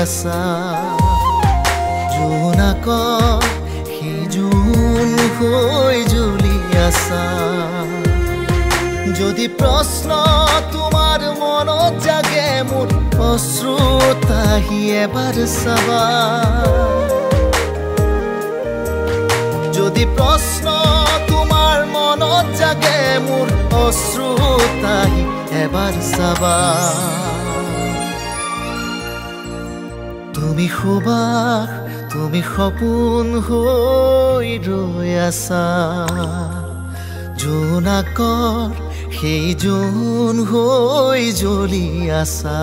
আছা যোন সি যোন হৈ জ্বলি আছা যদি প্ৰশ্ন তোমাৰ মনত জাগে মোৰ অশ্ৰুতাহি এবাৰ চাবা যদি প্ৰশ্ন তোমাৰ মনত জাগে মোৰ অশ্ৰুতাহি এবাৰ চাবা তুমি সুবাস তুমি সপোন হৈ ৰৈ আছা। জোনাকৰ সেই জোন হৈ জ্বলি আছা।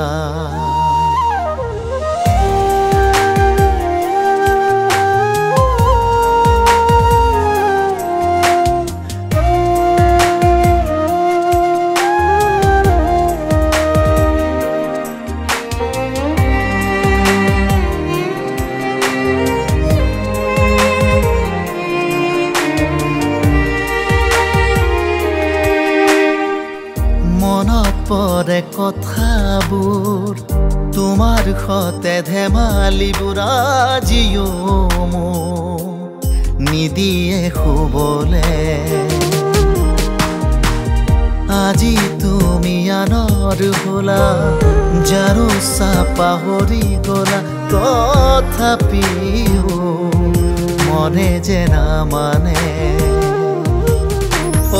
কথাবোৰ তোমাৰ সতে ধেমালিবোৰ আজিও নিদিয়ে শুবলে। আজি তুমি আনৰ হলা জানো চা পাহৰি গলা তথাপিও মনে যে নামানে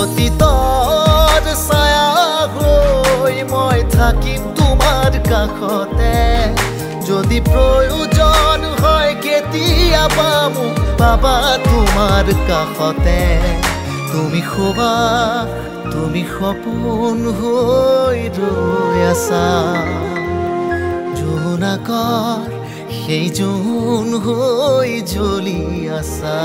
অতীতৰ কাষতে। যদি প্ৰয়োজন হয় কেতিয়াবা মোক পাবা তোমাৰ কাষতে। তুমি শুবা তুমি সপোন হৈ ৰৈ আছা। জোনাকৰ সেই জোন হৈ জ্বলি আছা।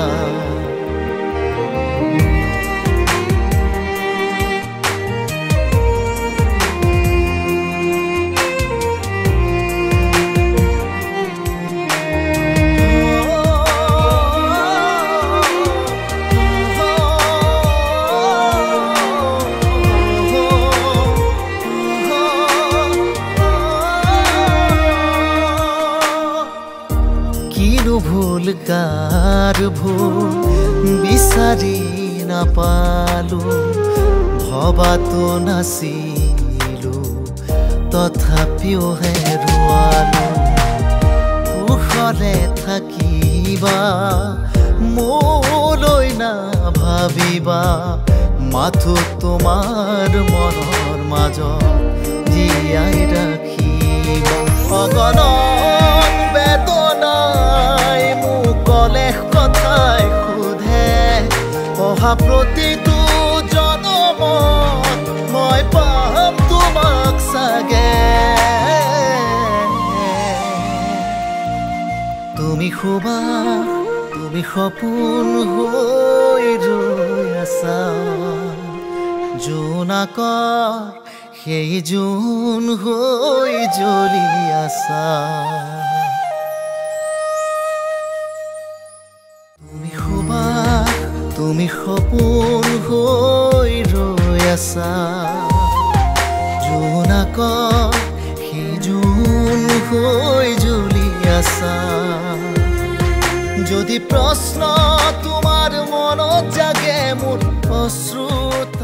কাৰ ভুল বিচাৰি নাপালো ভবাতো নাছিলো তথাপিও হেৰুৱালো কুশলে থাকিবা মোলৈ নাভাবিবা মাথো তোমাৰ মনৰ মাজত জীয়াই ৰাখিবা অহা প্ৰতিটো জনমত মই পাম তোমাক চাগে। তুমি শুবা তুমি সপোন হৈ ৰৈ আছা। জোনাকৰ সেই জোন হৈ জ্বলি আছা। তুমি সপোন হৈ ৰৈ আছা। জোনাকৰ সেই জোন হৈ জ্বলি আছা। যদি প্ৰশ্ন তোমাৰ মনত জাগে মোৰ অশ্ৰুত